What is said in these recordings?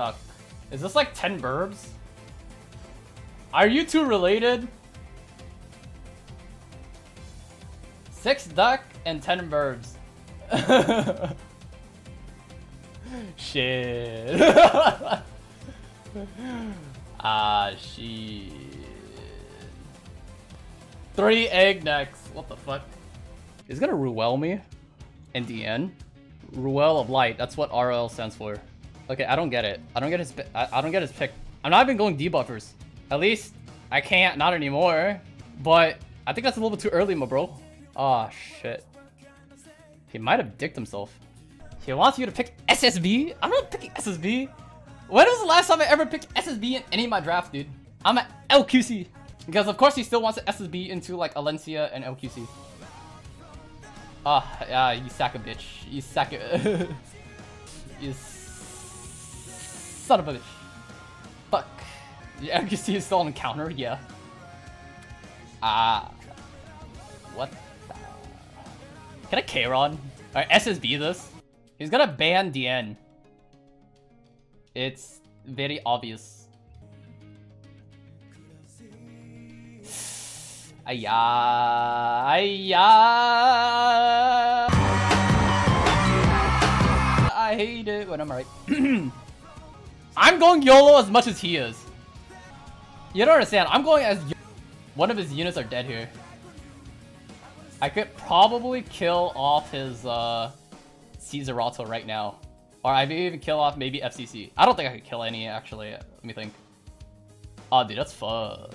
duck. Is this like 10 burbs? Are you two related? Six duck and 10 burbs. Shit. ah, shit. Three egg necks. What the fuck? He's gonna Ruele me in the end. Ruele of Light. That's what RL stands for. Okay, I don't get it. I don't get his. I, I don't get his pick. I'm not even going debuffers. At least I can't. Not anymore. But I think that's a little bit too early, my bro. Oh shit. He might have dicked himself. He wants you to pick SSB? I'm not picking SSB. When was the last time I ever picked SSB in any of my drafts, dude? I'm at LQC. Because of course he still wants SSB into like Alencia and LQC. Ah, yeah, you sack a bitch. You sack a... you son of a bitch. Fuck. Yeah, LQC is still on counter, yeah. Ah. What the... Can I Kayron? Alright, SSB this. He's gonna ban DN. It's very obvious. Ayah, ayah. I hate it when I'm right. I'm going YOLO as much as he is. You don't understand. I'm going as one of his units are dead here. I could probably kill off his uh Caesarato right now. Or I may even kill off maybe FCC. I don't think I could kill any, actually. Let me think. Oh, dude, that's fun.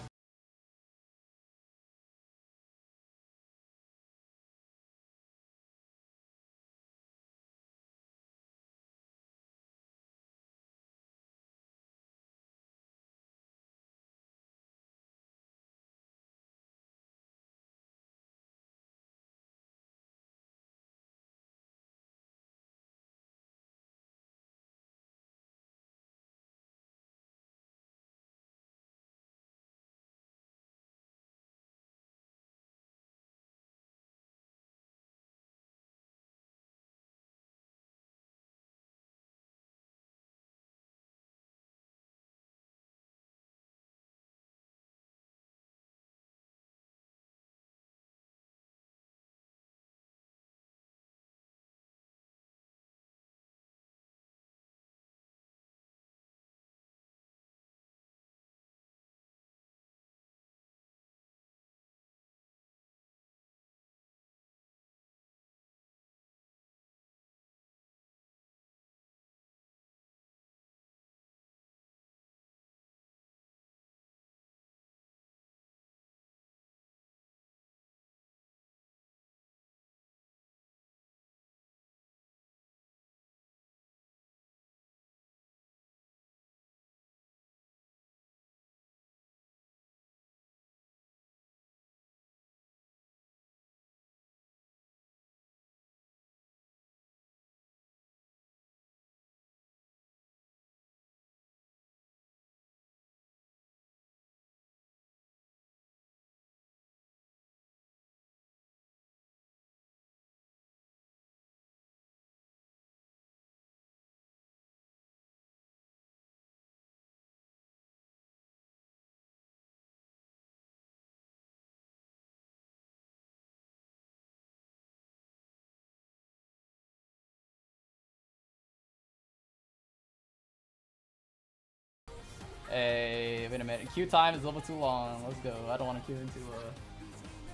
Hey, wait a minute. Queue time is a little too long. Let's go. I don't want to queue into uh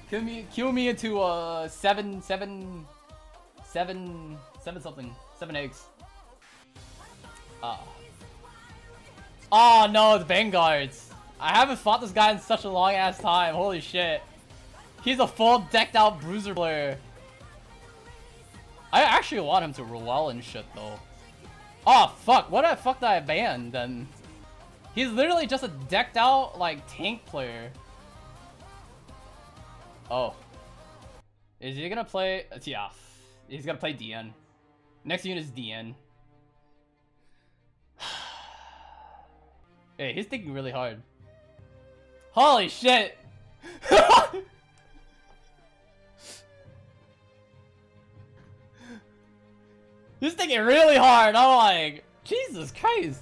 queue me queue me into uh seven seven seven seven something. Seven eggs. Ah. Oh no, the Vanguards. I haven't fought this guy in such a long ass time. Holy shit. He's a full decked out bruiser player. I actually want him to roll and shit though. Oh fuck, what the fuck did I ban then? He's literally just a decked out, like, tank player. Oh. Is he gonna play... Yeah. He's gonna play DN. Next unit is DN. hey, he's thinking really hard. Holy shit! he's thinking really hard. I'm like... Jesus Christ!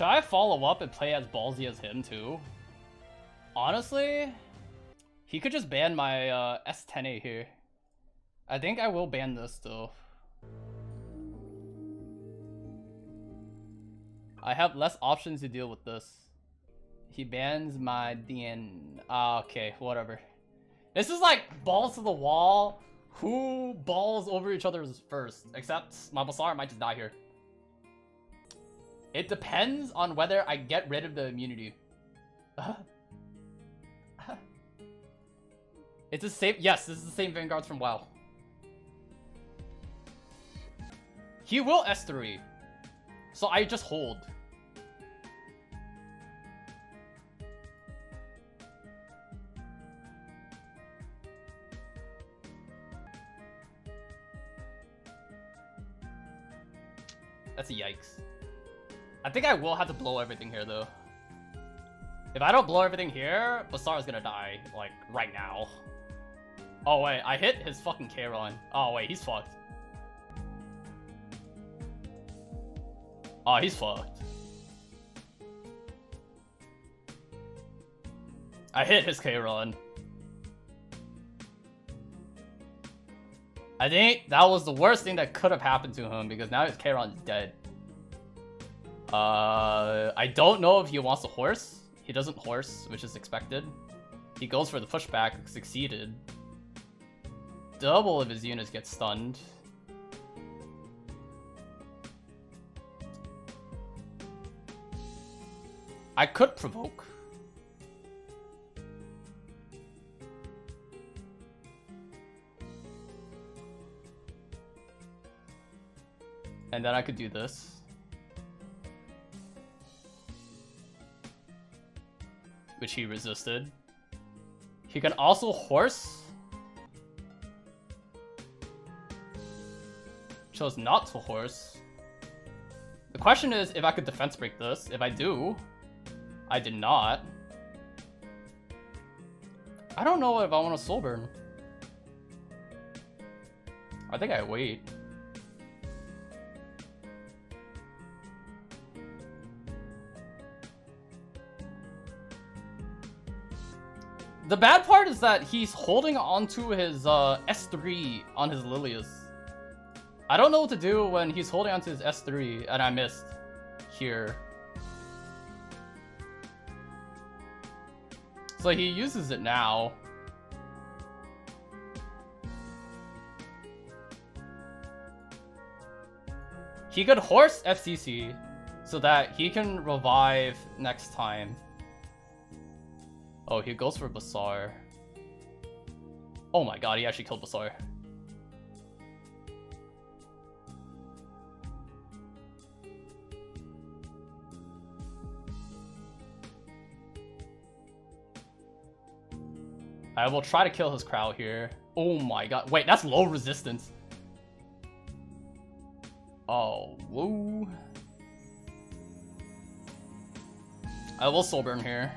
Should I follow up and play as ballsy as him too? Honestly, he could just ban my uh, S10A here. I think I will ban this though. I have less options to deal with this. He bans my DN. Ah, okay, whatever. This is like balls to the wall. Who balls over each other first? Except my Basar might just die here. It depends on whether I get rid of the immunity. Uh-huh. Uh-huh. it's the same. Yes, this is the same Vanguards from WoW. He will S3. So I just hold. That's a yikes. I think I will have to blow everything here, though. If I don't blow everything here, Basar is gonna die, like, right now. Oh, wait, I hit his fucking Kayron. Oh, wait, he's fucked. Oh, he's fucked. I hit his Kayron. I think that was the worst thing that could have happened to him because now his Kayron's dead. Uh, I don't know if he wants a horse. He doesn't horse, which is expected. He goes for the pushback, succeeded. Double of his units get stunned. I could provoke. And then I could do this. Which he resisted. He can also horse. Chose not to horse. The question is if I could defense break this. If I do, I did not. I don't know if I want to soul burn. I think I wait. The bad part is that he's holding onto his uh, S3 on his Lilias. I don't know what to do when he's holding onto his S3 and I missed here. So he uses it now. He could horse FCC so that he can revive next time. Oh, he goes for Basar. Oh my god, he actually killed Basar. I will try to kill his crowd here. Oh my god. Wait, that's low resistance. Oh, woo. I will soul burn here.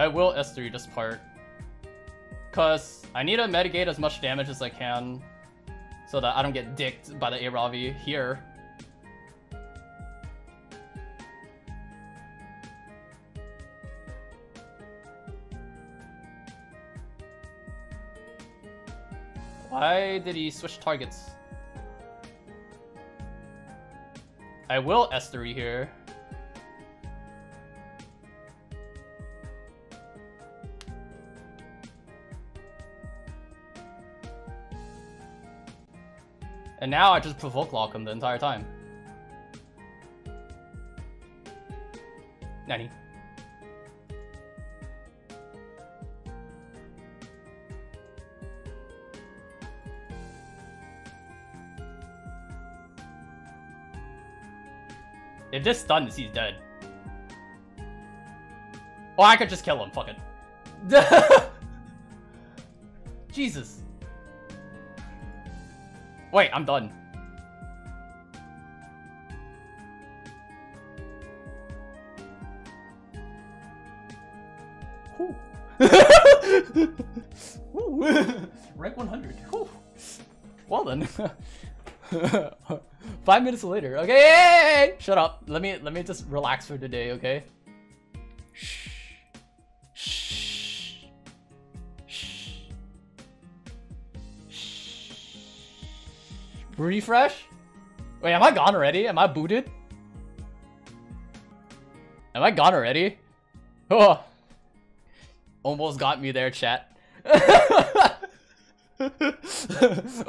I will S3 this part. Cause I need to mitigate as much damage as I can so that I don't get dicked by the Aravi here. Why did he switch targets? I will S3 here. And now I just provoke lock him the entire time. Nanny. If this stuns, he's dead. Or I could just kill him, fuck it. Jesus. Wait, I'm done. Rank 100. Whew. Well then. Five minutes later. Okay, shut up. Let me let me just relax for today. Okay. Refresh. Wait, am I gone already? Am I booted? Am I gone already? Oh. Almost got me there, chat.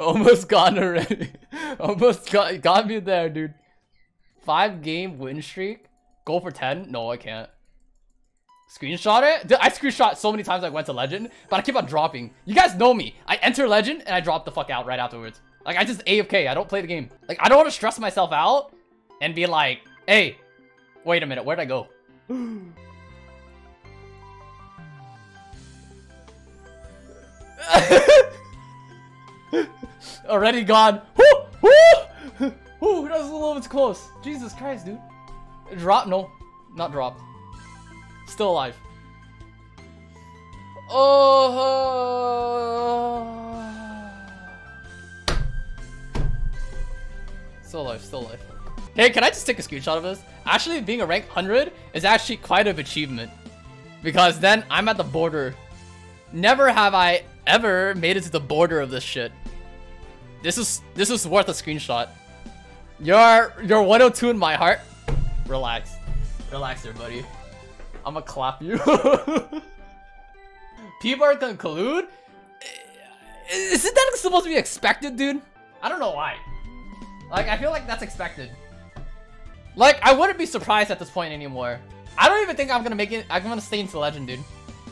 Almost gone already. Almost got got me there, dude. Five game win streak. Go for 10? No, I can't. Screenshot it? Dude, I screenshot so many times I went to legend, but I keep on dropping. You guys know me. I enter legend and I drop the fuck out right afterwards. Like I just AFK. I don't play the game. Like I don't want to stress myself out and be like, hey, wait a minute, where'd I go? Already gone. Woo! Woo! Woo! That was a little bit close. Jesus Christ, dude. Drop? No. Not dropped. Still alive. Oh. Still alive, still alive. Hey, can I just take a screenshot of this? Actually, being a rank 100 is actually quite an achievement. Because then I'm at the border. Never have I ever made it to the border of this shit. This is this is worth a screenshot. You're you're 102 in my heart. Relax. Relax there, buddy. I'ma clap you. People are gonna collude? Eh, Isn't that supposed to be expected, dude? I don't know why. Like, I feel like that's expected. Like, I wouldn't be surprised at this point anymore. I don't even think I'm gonna make it- I'm gonna stay into Legend, dude.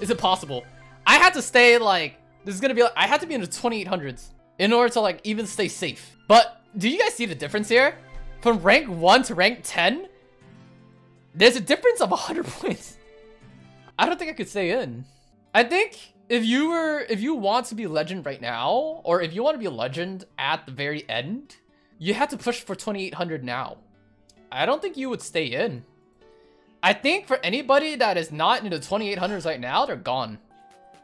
Is it possible? I had to stay, like, this is gonna be like, I had to be in the 2800s in order to, like, even stay safe. But, do you guys see the difference here? From rank 1 to rank 10? There's a difference of 100 points. I don't think I could stay in. I think if you were, if you want to be legend right now, or if you want to be legend at the very end, you have to push for 2800 now. I don't think you would stay in. I think for anybody that is not in the 2800s right now, they're gone.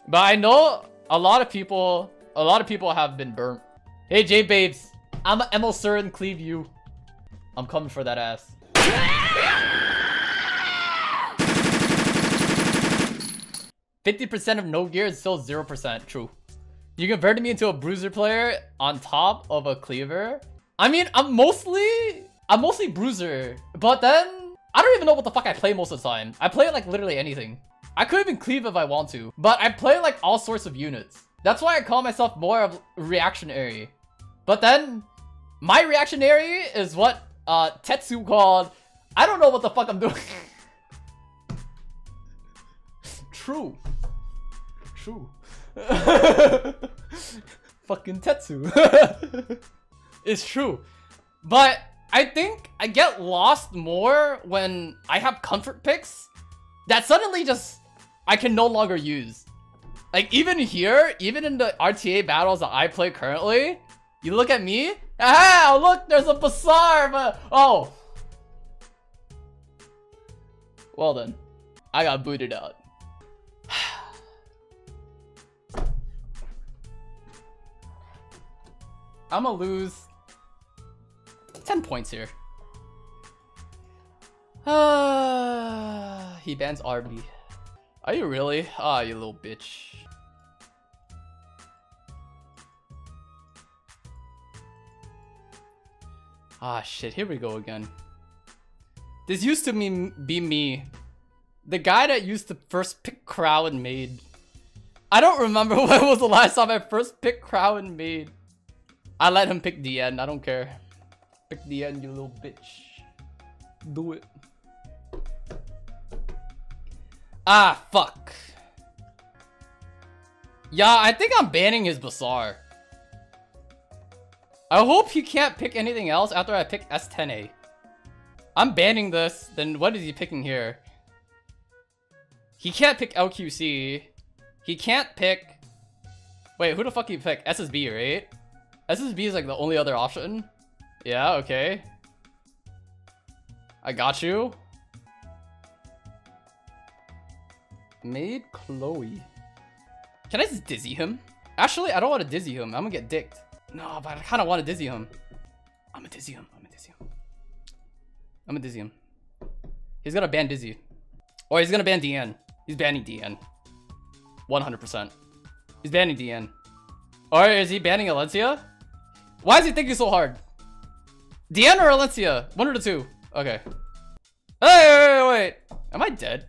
But I know a lot of people, a lot of people have been burnt. Hey, J Babes. I'm a Emil Sir and cleave you. I'm coming for that ass. 50% of no gear is still 0%. True. You converted me into a bruiser player on top of a cleaver. I mean, I'm mostly... I'm mostly bruiser. But then... I don't even know what the fuck I play most of the time. I play like literally anything. I could even cleave if I want to. But I play like all sorts of units. That's why I call myself more of reactionary. But then... My reactionary is what uh, Tetsu called... I don't know what the fuck I'm doing. True. True. Fucking Tetsu. it's true. But I think I get lost more when I have comfort picks that suddenly just I can no longer use. Like even here, even in the RTA battles that I play currently, you look at me, ah, look, there's a Basar, but oh. Well then, I got booted out. I'm gonna lose 10 points here. Uh, he bans RB. Are you really? Ah, oh, you little bitch. Ah, shit. Here we go again. This used to me be me. The guy that used to first pick Crow and Maid. I don't remember when was the last time I first picked Crow and Maid. I let him pick end. I don't care. Pick the end, you little bitch. Do it. Ah, fuck. Yeah, I think I'm banning his Basar. I hope he can't pick anything else after I pick S10A. I'm banning this, then what is he picking here? He can't pick LQC. He can't pick... Wait, who the fuck he pick? SSB, right? SSB is like the only other option. Yeah, okay. I got you. Maid Chloe. Can I just dizzy him? Actually, I don't want to dizzy him. I'm gonna get dicked. No, but I kind of want to dizzy him. I'm gonna dizzy him. I'm gonna dizzy him. I'm gonna dizzy him. He's gonna ban Dizzy. Or he's gonna ban DN. He's banning DN. 100%. He's banning DN. Or is he banning Alencia? Why is he thinking so hard? DN or Alencia? One or the two. Okay. Hey, wait, wait, wait. Am I dead?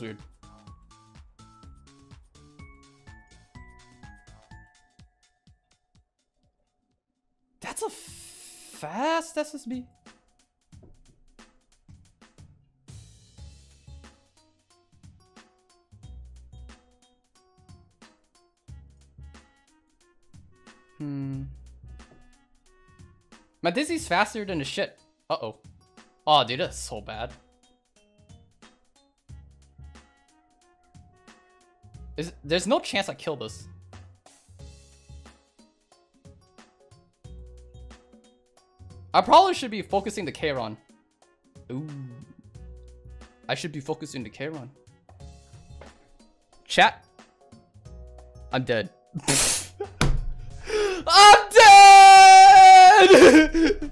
Feels weird. That's a fast SSB. Hmm. My Dizzy's faster than the shit. Uh-oh. Oh, dude, that's so bad. Is, there's no chance I kill this. I probably should be focusing the Kayron. Ooh. I should be focusing the Kayron. Chat. I'm dead. I'm dead!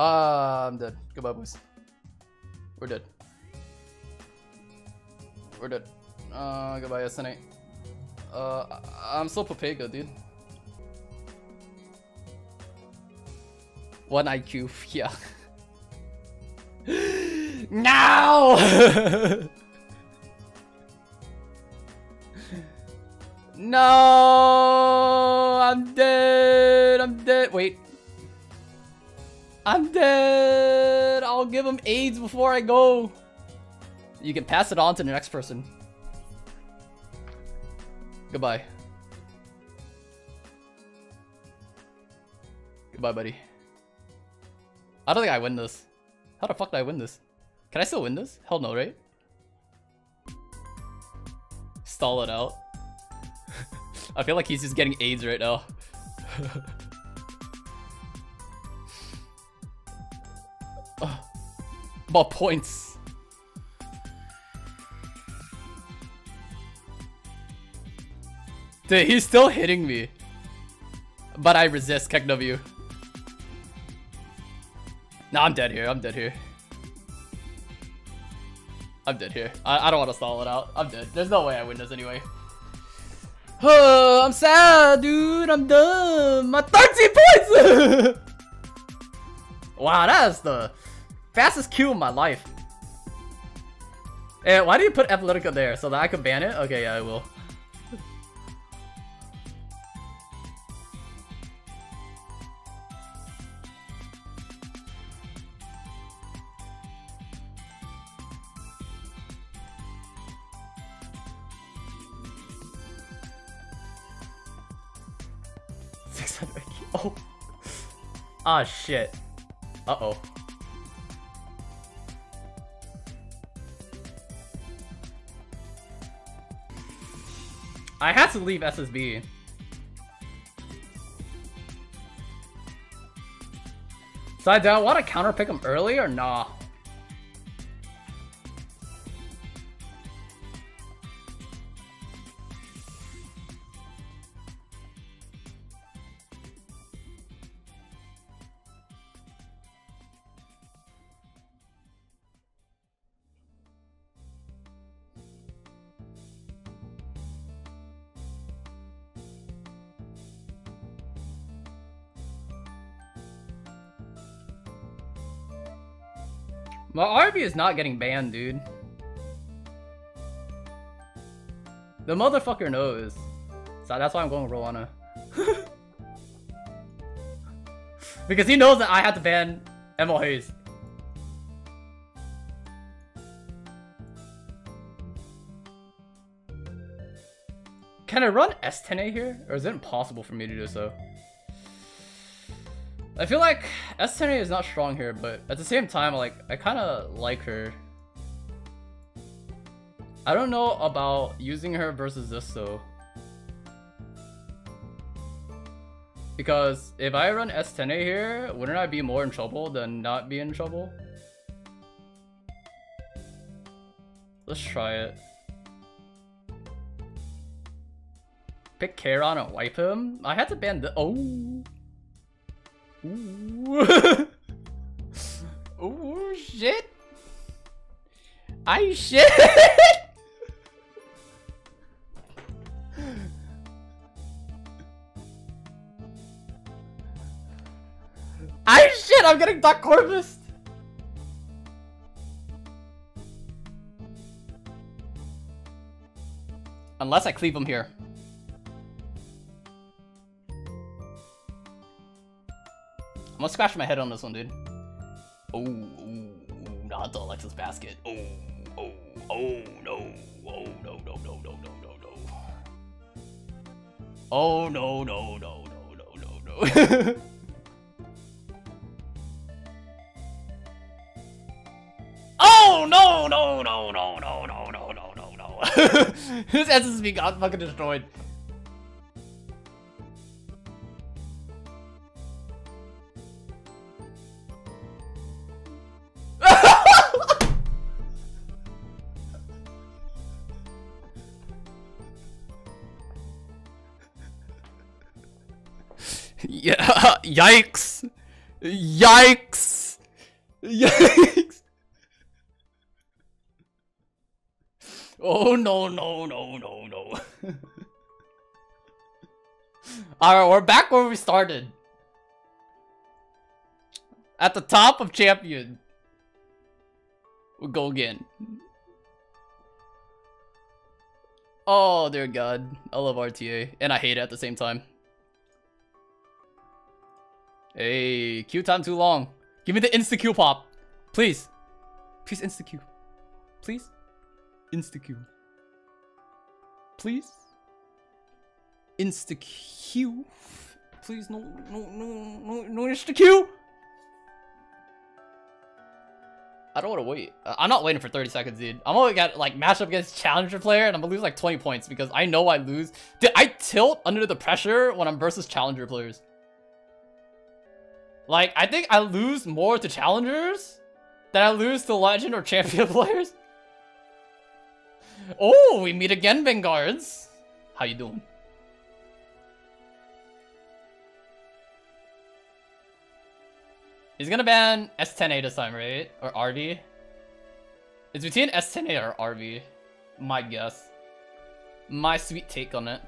Ah, I'm dead. Goodbye, boys. We're dead. We're dead. Uh, goodbye, SN8. Uh, I- I'm still Papega, dude. One IQ, yeah. now! no! I'm dead! I'll give him AIDS before I go! You can pass it on to the next person. Goodbye. Goodbye, buddy. I don't think I win this. How the fuck did I win this? Can I still win this? Hell no, right? Stall it out. I feel like he's just getting AIDS right now. About points. Dude, he's still hitting me. But I resist, Keck W. No, I'm dead here. I'm dead here. I'm dead here. I, I don't want to stall it out. I'm dead. There's no way I win this anyway. Oh, I'm sad, dude. I'm done. My 13 points! wow, that is the fastest Q in my life. Hey, why do you put Athletica there? So that I can ban it? Okay, yeah, I will. Six hundred. Oh. Ah shit. Uh I had to leave SSB. So I do I want to counter pick him early or nah? My RB is not getting banned, dude. The motherfucker knows. So that's why I'm going Roana. because he knows that I had to ban ML Haste. Can I run S10A here? Or is it impossible for me to do so? I feel like S10A is not strong here, but at the same time, like, I kind of like her. I don't know about using her versus this though. Because if I run S10A here, wouldn't I be more in trouble than not be in trouble? Let's try it. Pick Kayron and wipe him? I had to ban the- oh! Ooh. Ooh, shit. I shit. I shit, I'm getting Dark Corvus. Unless I cleave him here. I'm gonna scratch my head on this one, dude. Oh, ooh, not the Alexa's basket. Oh, oh, oh, no. Oh, no, no, no, no, no, no, no. Oh, no, no, no, no, no, no, no. oh, no, no, no, no, no, no, no, no, no, no. His SSB got fucking destroyed. Yikes! Yikes! Yikes! Oh no no no no no! Alright, we're back where we started. At the top of champion. We'll go again. Oh dear god. I love RTA. And I hate it at the same time. Hey, Q time too long. Give me the insta Q pop. Please. Please insta Q. Please. Insta Q. Please. Insta Q. Please no no no no no insta Q. I don't want to wait. I'm not waiting for 30 seconds, dude. I'm only got like match up against challenger player and I'm gonna lose like 20 points because I know I lose. Dude, I tilt under the pressure when I'm versus challenger players. Like, I think I lose more to challengers than I lose to legend or champion players. Oh, we meet again, Vanguards. How you doing? He's gonna ban S10A this time, right? Or RV? It's between S10A or RV. My guess. My sweet take on it.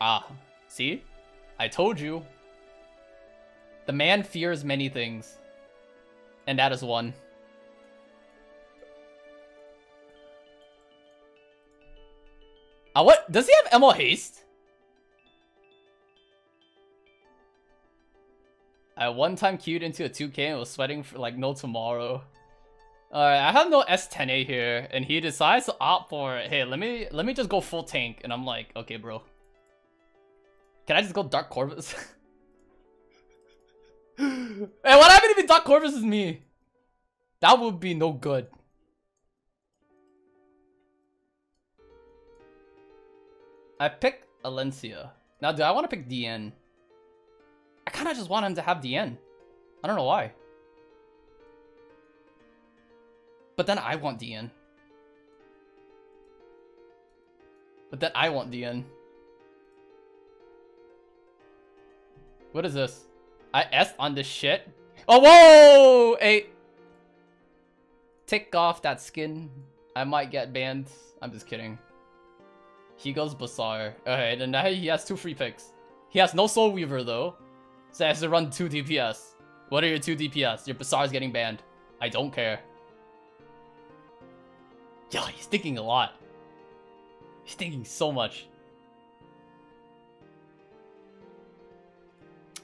Ah, see? I told you. The man fears many things. And that is one. Uh, what? Does he have ML Haste? I one time queued into a 2k and was sweating for like no tomorrow. Alright, I have no S10A here, and he decides to opt for, hey, let me let me just go full tank, and I'm like, okay, bro. Can I just go Dark Corvus? hey, what happened if Dark Corvus is me? That would be no good. I pick Alencia. Now, do I want to pick DN? I kind of just want him to have DN. I don't know why. But then I want DN. But then I want DN. What is this? I S on this shit? Oh, whoa! Hey! Take off that skin. I might get banned. I'm just kidding. He goes Basar. Okay, and now he has two free picks. He has no Soul Weaver though. So he has to run 2 DPS. What are your 2 DPS? Your Basar's getting banned. I don't care. Yeah, he's thinking a lot. He's thinking so much.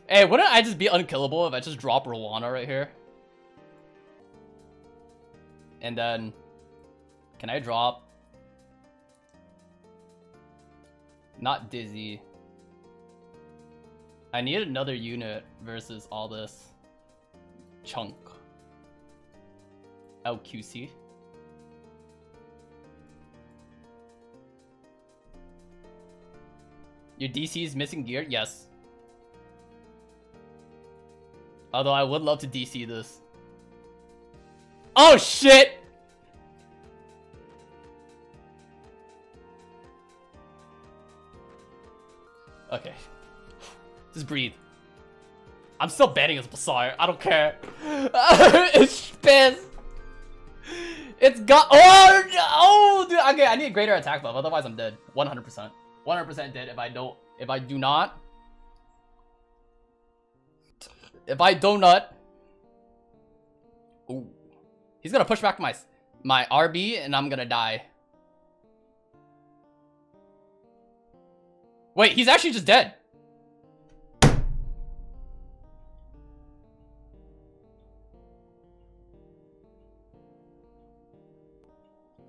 Hey, wouldn't I just be unkillable if I just drop Roana right here? And then... Can I drop... Not Dizzy. I need another unit versus all this chunk. LQC. Your DC is missing gear? Yes. Although I would love to DC this. Oh shit! Okay. Just breathe. I'm still betting his Basar. I don't care. it's pissed. It's got- Oh, oh, dude. Okay, I need a greater attack buff. Otherwise, I'm dead. 100%. 100% dead if I don't- If I do not. If I do not. Ooh. He's gonna push back my- My RB and I'm gonna die. Wait, he's actually just dead.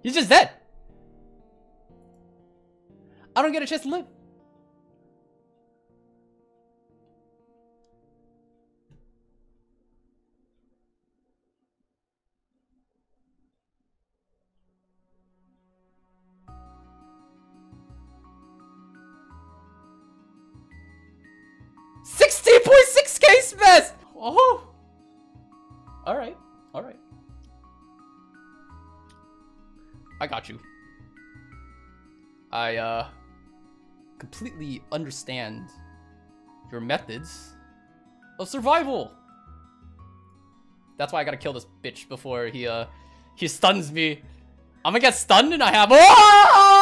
He's just dead. I don't get a chance to live. Completely understand your methods of survival. That's why I gotta kill this bitch before he, uh, he stuns me. I'm gonna get stunned and I have- ah!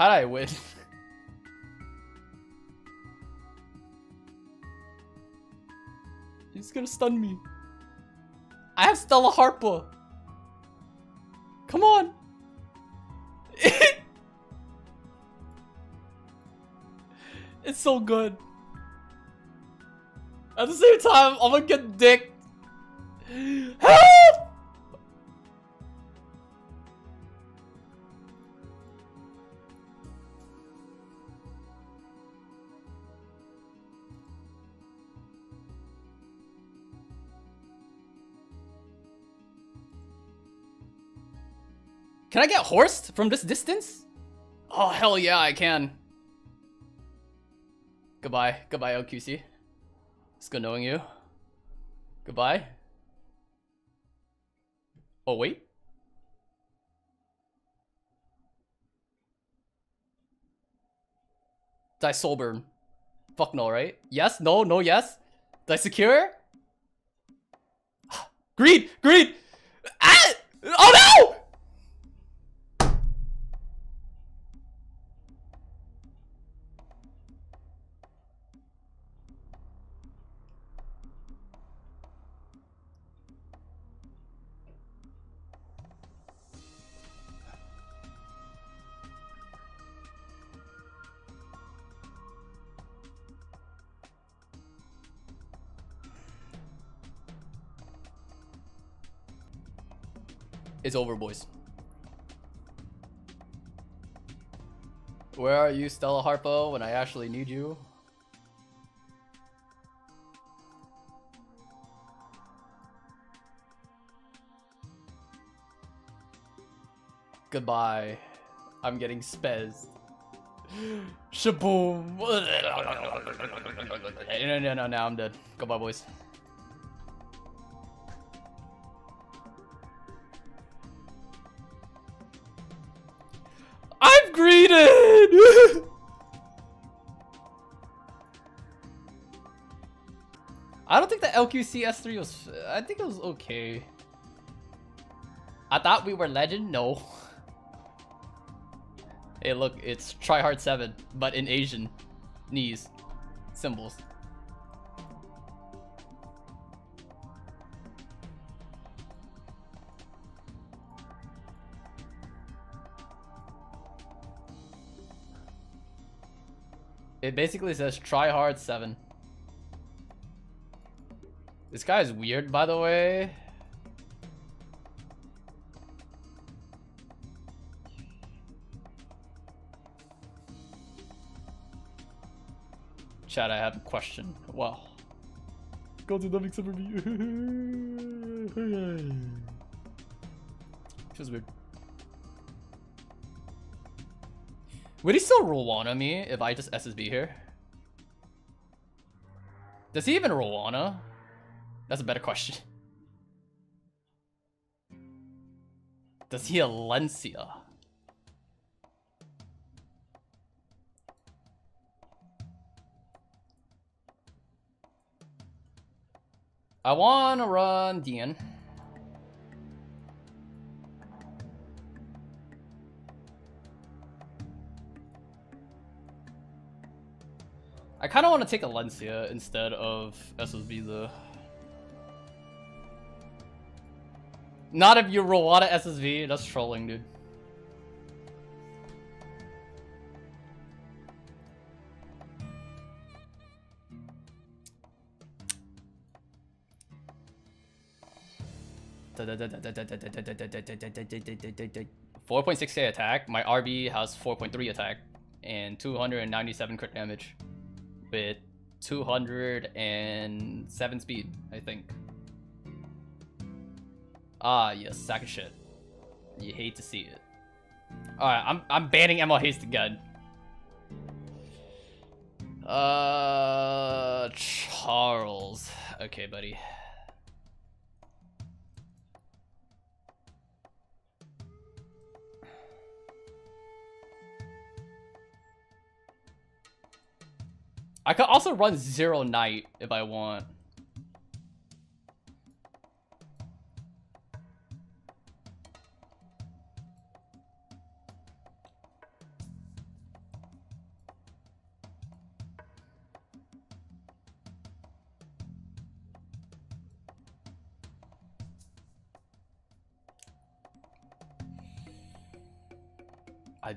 How'd I win? He's gonna stun me. I have Stella Harpa. Come on. it's so good. At the same time, I'm gonna get dick. Help! Can I get horsed from this distance? Oh, hell yeah, I can. Goodbye. Goodbye, LQC. It's good knowing you. Goodbye. Oh, wait. Did I? Fuck no, right? Yes? No? No? Yes? Did I secure? Greed! Greed! Ah! Oh no! It's over, boys. Where are you, Stella Harpo, when I actually need you? Goodbye. I'm getting spez. Shaboom. No, no, no, now I'm dead. Goodbye, boys. LQCS3 was... I think it was okay. I thought we were legend? No. hey, look, it's Tryhard 7, but in Asian. Knees. Symbols. It basically says Tryhard 7. This guy is weird, by the way. Chat, I have a question. Well, go to nothing except for me. Feels weird. Would he still Roana me if I just SSB here? Does he even roll Roana? That's a better question. Does he Alencia? I wanna run Diene. I kind of want to take Alencia instead of SSB though. Not if you of SSV, that's trolling, dude. Four point six K attack. My RB has four point three attack and two hundred and ninety seven crit damage with 207 speed, I think. Ah, yes, sack of shit. You hate to see it. Alright, I'm I'm banning ML Haste again. Uh Charles. Okay, buddy. I could also run Zero Knight if I want.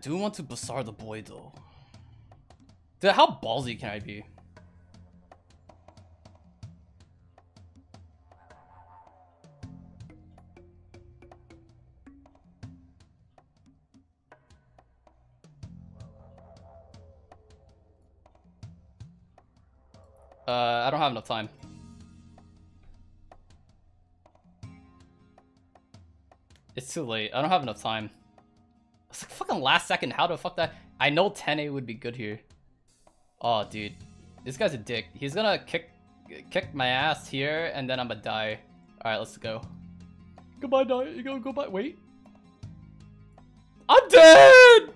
Do want to Basar the boy though. Dude, how ballsy can I be? Uh, I don't have enough time. It's too late. I don't have enough time. Last second. How the fuck that? I know 10A would be good here. Oh, dude. This guy's a dick. He's gonna kick kick my ass here, and then I'm gonna die. Alright, let's go. Goodbye, die. You go, goodbye. Wait. I'm dead!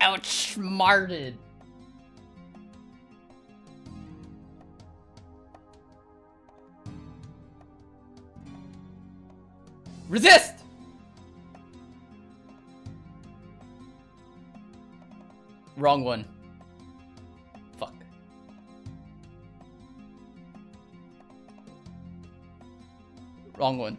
Outsmarted. Resist! Wrong one. Fuck. Wrong one.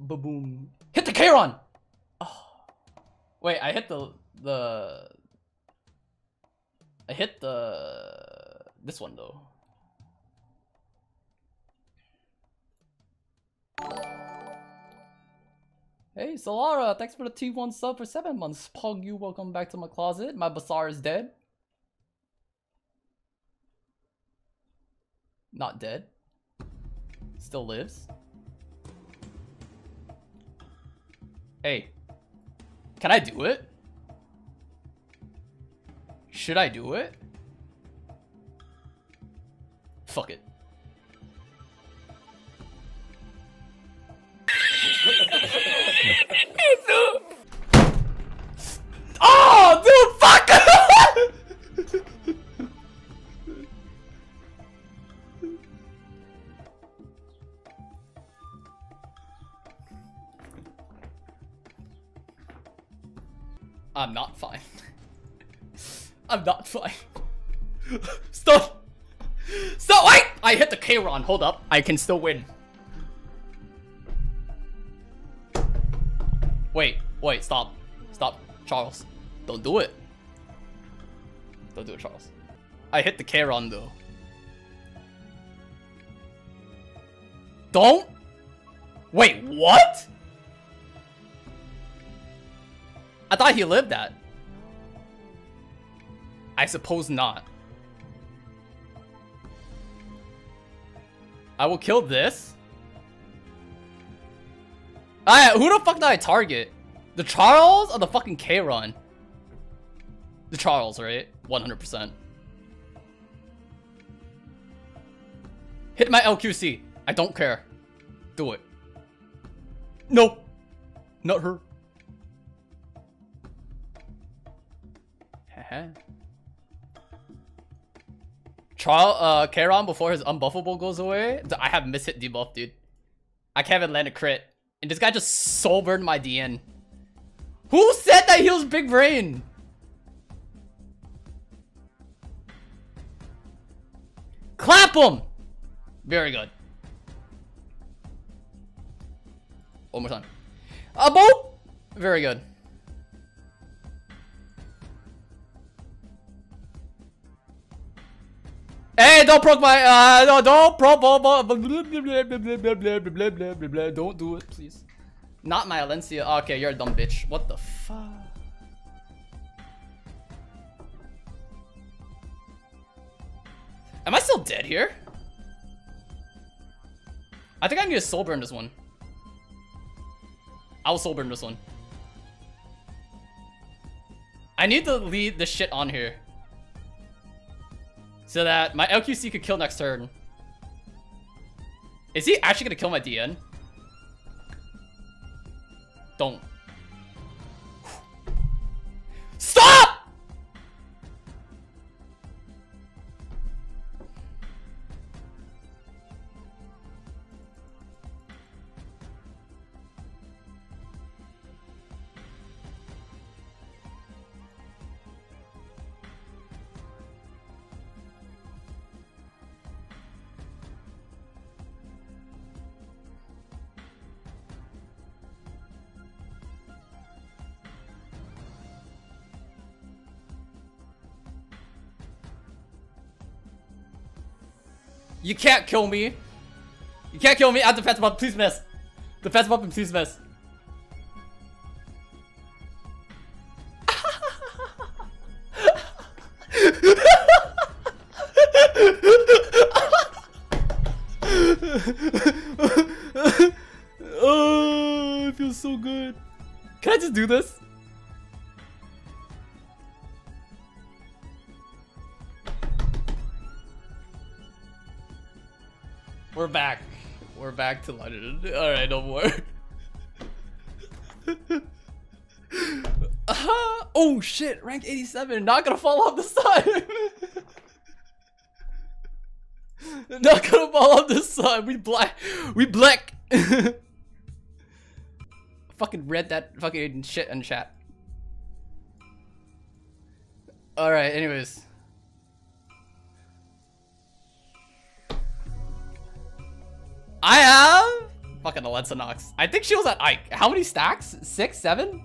Ba-boom. Hit the Kayron! Oh. Wait, I hit the... the... I hit the... This one, though. Hey, Solara, thanks for the T1 sub for 7 months. Pog you, welcome back to my closet. My Basar is dead. Not dead. Still lives. Hey. Can I do it? Should I do it? Fuck it. I'm not fine. Stop! Stop! Wait! I hit the Kayron. Hold up. I can still win. Wait, wait, stop. Stop. Charles. Don't do it. Don't do it, Charles. I hit the Kayron though. Don't? Wait, what? I thought he lived that. I suppose not. I will kill this. I, who the fuck did I target? The Charles or the fucking Kayron? The Charles, right? 100%. Hit my LQC. I don't care. Do it. No. Not her. Charles, uh, Kayron before his unbuffable goes away. I have mishit debuff, dude. I can't even land a crit. And this guy just soul burned my DN. Who said that he was big brain? Clap him! Very good. One more time. A boop! Very good. Hey, don't proc my, uh, no, don't proc, don't do it, please. Not my Alencia. Okay, you're a dumb bitch. What the fuck? Am I still dead here? I think I need to soul burn this one. I'll soul burn this one. I need to lead the shit on here. So that my LQC could kill next turn. Is he actually gonna kill my DN? Don't. Stop! You can't kill me. You can't kill me. Add defense weapon, please miss. Defense weapon, please miss. oh, it feels so good. Can I just do this? Back. We're back to London. Alright, no more. uh, oh shit, rank 87. Not gonna fall off this time. Not gonna fall off this time. We black. We black. fucking read that fucking shit in chat. Alright, anyways. I have fucking Alexa Nox. I think she was at Ike. How many stacks? Six, seven?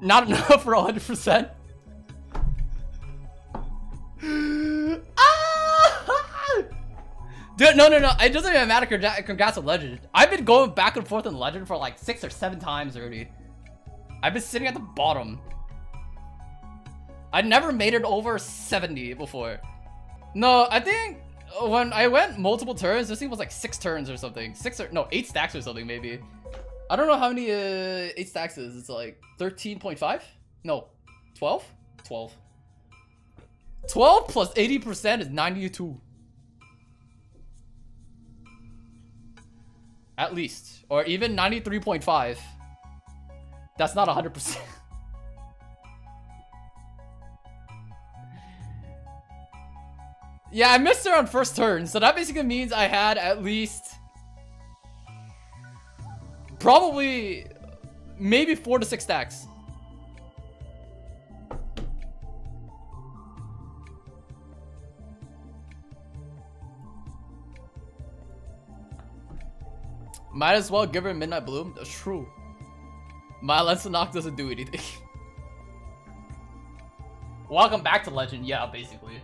Not enough for 100%. Ah! Dude, no, no, no. It doesn't even matter. Congrats on Legend. I've been going back and forth in Legend for like six or seven times already. I've been sitting at the bottom. I never made it over 70 before. No, I think when I went multiple turns, this thing was like six turns or something. Six or no, eight stacks or something maybe. I don't know how many uh, eight stacks is. It's like 13.5? No, 12? 12. 12 plus 80% is 92. At least. Or even 93.5. That's not 100%. yeah, I missed her on first turn, so that basically means I had at least... Probably... Maybe four to six stacks. Might as well give her Midnight Bloom. That's true. My Lensa Knock doesn't do anything. Welcome back to Legend. Yeah, basically.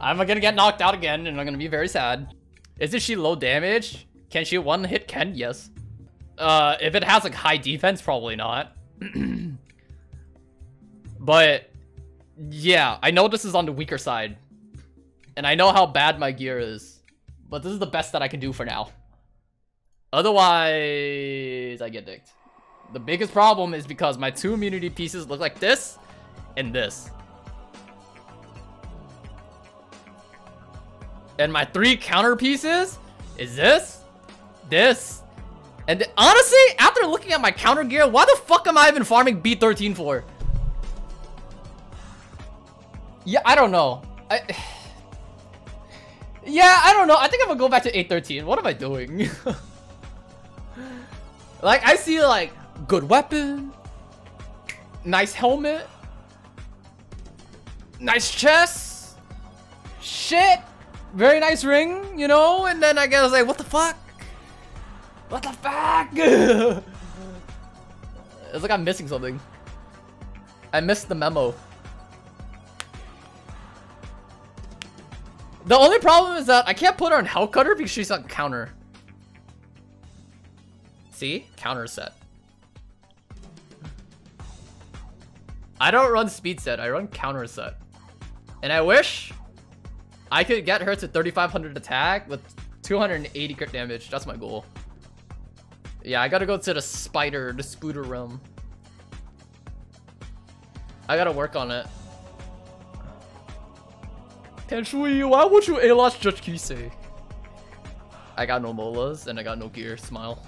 I'm gonna get knocked out again, and I'm gonna be very sad. Isn't she low damage? Can she one hit Ken? Yes. Uh, if it has like high defense, probably not. but yeah, I know this is on the weaker side. And I know how bad my gear is. But this is the best that I can do for now. Otherwise, I get dicked. The biggest problem is because my two immunity pieces look like this and this. And my three counter pieces is this, this, and honestly, after looking at my counter gear, why the fuck am I even farming B13 for? Yeah, I don't know. I... Yeah, I don't know. I think I'm gonna go back to 813. What am I doing? Like, I see, like, good weapon, nice helmet, nice chest, shit, very nice ring, you know? And then I guess, I was like, what the fuck? What the fuck? it's like I'm missing something. I missed the memo. The only problem is that I can't put her on Hell Cutter because she's on counter. See? Counter set. I don't run speed set, I run counter set. And I wish I could get her to 3500 attack with 280 crit damage. That's my goal. Yeah, I gotta go to the spider, the spooder realm. I gotta work on it. Tenshui, why would you A-Lots Judge Kise? I got no molas and I got no gear. Smile.